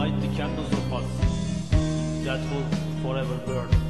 light the candles of us that will forever burn.